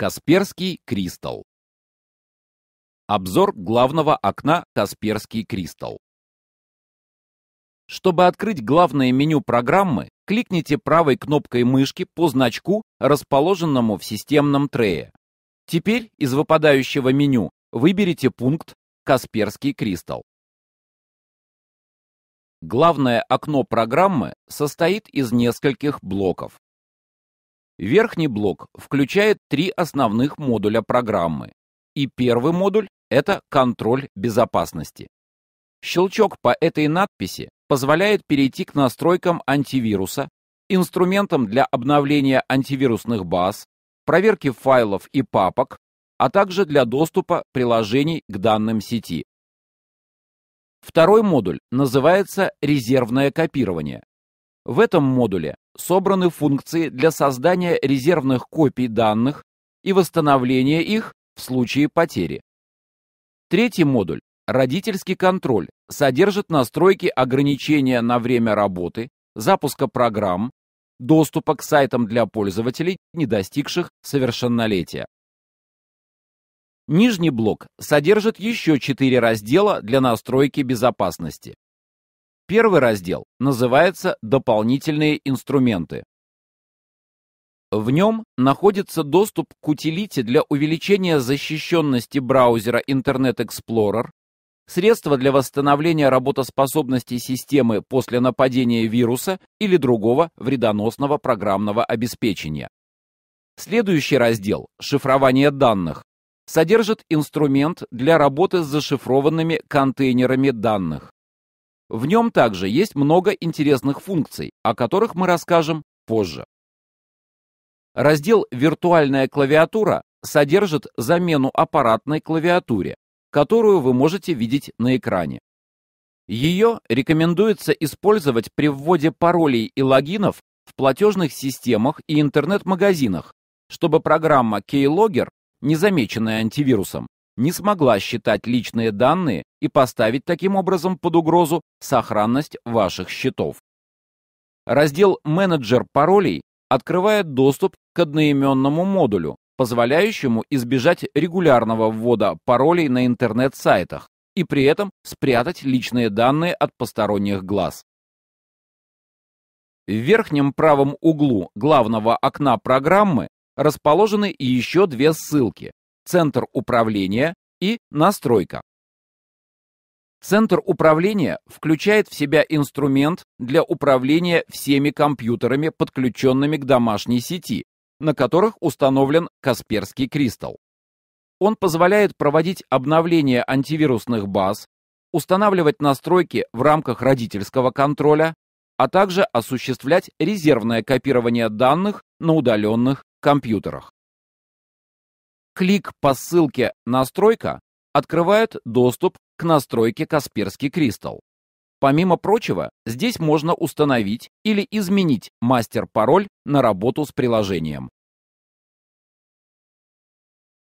Касперский Кристалл. Обзор главного окна Касперский Кристалл. Чтобы открыть главное меню программы, кликните правой кнопкой мышки по значку, расположенному в системном трее. Теперь из выпадающего меню выберите пункт «Касперский Кристалл». Главное окно программы состоит из нескольких блоков. Верхний блок включает три основных модуля программы. И первый модуль – это контроль безопасности. Щелчок по этой надписи позволяет перейти к настройкам антивируса, инструментам для обновления антивирусных баз, проверки файлов и папок, а также для доступа приложений к данным сети. Второй модуль называется резервное копирование. В этом модуле собраны функции для создания резервных копий данных и восстановления их в случае потери. Третий модуль, родительский контроль, содержит настройки ограничения на время работы, запуска программ, доступа к сайтам для пользователей, не достигших совершеннолетия. Нижний блок содержит еще четыре раздела для настройки безопасности. Первый раздел называется «Дополнительные инструменты». В нем находится доступ к утилите для увеличения защищенности браузера Internet Explorer, средства для восстановления работоспособности системы после нападения вируса или другого вредоносного программного обеспечения. Следующий раздел «Шифрование данных» содержит инструмент для работы с зашифрованными контейнерами данных. В нем также есть много интересных функций, о которых мы расскажем позже. Раздел «Виртуальная клавиатура» содержит замену аппаратной клавиатуре, которую вы можете видеть на экране. Ее рекомендуется использовать при вводе паролей и логинов в платежных системах и интернет-магазинах, чтобы программа Keylogger, незамеченная антивирусом, не смогла считать личные данные и поставить таким образом под угрозу сохранность ваших счетов. Раздел «Менеджер паролей» открывает доступ к одноименному модулю, позволяющему избежать регулярного ввода паролей на интернет-сайтах и при этом спрятать личные данные от посторонних глаз. В верхнем правом углу главного окна программы расположены еще две ссылки центр управления и настройка. Центр управления включает в себя инструмент для управления всеми компьютерами, подключенными к домашней сети, на которых установлен Касперский Кристалл. Он позволяет проводить обновление антивирусных баз, устанавливать настройки в рамках родительского контроля, а также осуществлять резервное копирование данных на удаленных компьютерах. Клик по ссылке «Настройка» открывает доступ к настройке Касперский Кристалл. Помимо прочего, здесь можно установить или изменить мастер-пароль на работу с приложением.